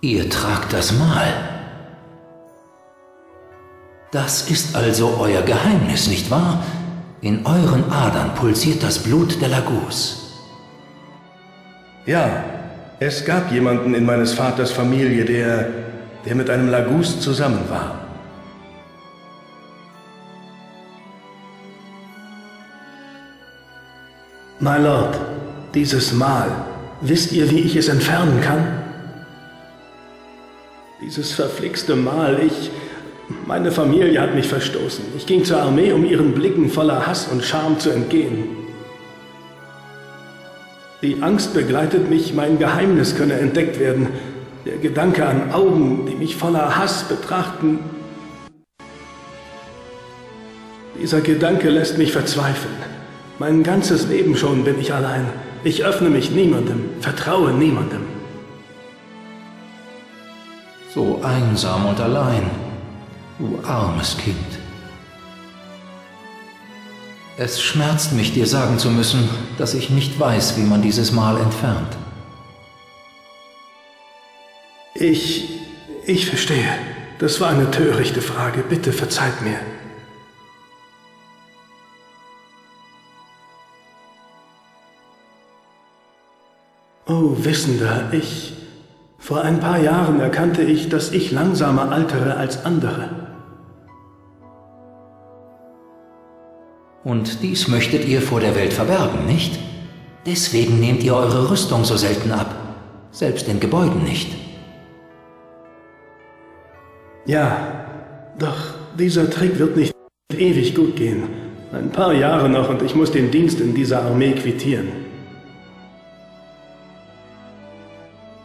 Ihr tragt das Mal. Das ist also euer Geheimnis, nicht wahr? In euren Adern pulsiert das Blut der Lagus. Ja, es gab jemanden in meines Vaters Familie, der, der mit einem Lagus zusammen war. My Lord, dieses Mal, wisst ihr, wie ich es entfernen kann? Dieses verflixte Mal, ich... Meine Familie hat mich verstoßen. Ich ging zur Armee, um ihren Blicken voller Hass und Scham zu entgehen. Die Angst begleitet mich, mein Geheimnis könne entdeckt werden. Der Gedanke an Augen, die mich voller Hass betrachten. Dieser Gedanke lässt mich verzweifeln. Mein ganzes Leben schon bin ich allein. Ich öffne mich niemandem, vertraue niemandem. So einsam und allein, du armes Kind. Es schmerzt mich, dir sagen zu müssen, dass ich nicht weiß, wie man dieses Mal entfernt. Ich... ich verstehe. Das war eine törichte Frage. Bitte verzeiht mir. Oh, Wissender, ich... Vor ein paar Jahren erkannte ich, dass ich langsamer altere als andere. Und dies möchtet ihr vor der Welt verbergen, nicht? Deswegen nehmt ihr eure Rüstung so selten ab, selbst in Gebäuden nicht. Ja, doch dieser Trick wird nicht ewig gut gehen. Ein paar Jahre noch und ich muss den Dienst in dieser Armee quittieren.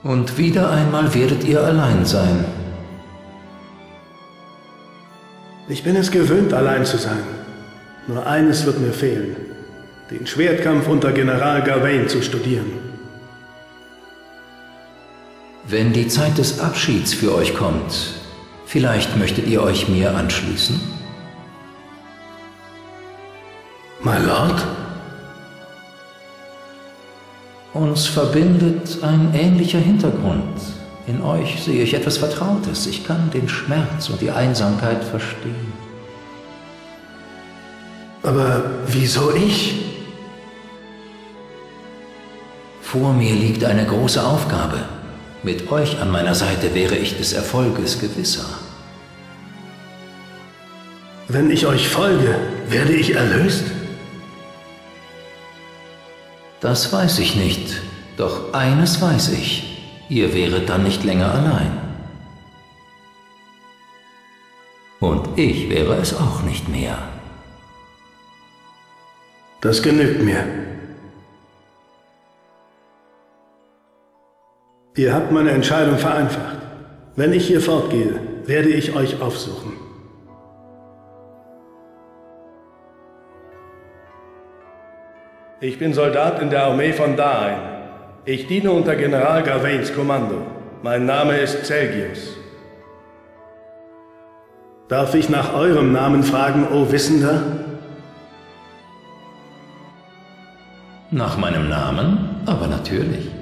Und wieder einmal werdet ihr allein sein. Ich bin es gewöhnt, allein zu sein. Nur eines wird mir fehlen. Den Schwertkampf unter General Gawain zu studieren. Wenn die Zeit des Abschieds für euch kommt, vielleicht möchtet ihr euch mir anschließen? My Lord? Uns verbindet ein ähnlicher Hintergrund. In euch sehe ich etwas Vertrautes. Ich kann den Schmerz und die Einsamkeit verstehen. Aber wieso ich? Vor mir liegt eine große Aufgabe. Mit euch an meiner Seite wäre ich des Erfolges gewisser. Wenn ich euch folge, werde ich erlöst? Das weiß ich nicht. Doch eines weiß ich. Ihr wäret dann nicht länger allein. Und ich wäre es auch nicht mehr. Das genügt mir. Ihr habt meine Entscheidung vereinfacht. Wenn ich hier fortgehe, werde ich euch aufsuchen. Ich bin Soldat in der Armee von Dain. Ich diene unter General Gawains Kommando. Mein Name ist Celgius. Darf ich nach eurem Namen fragen, o Wissender? Nach meinem Namen? Aber natürlich.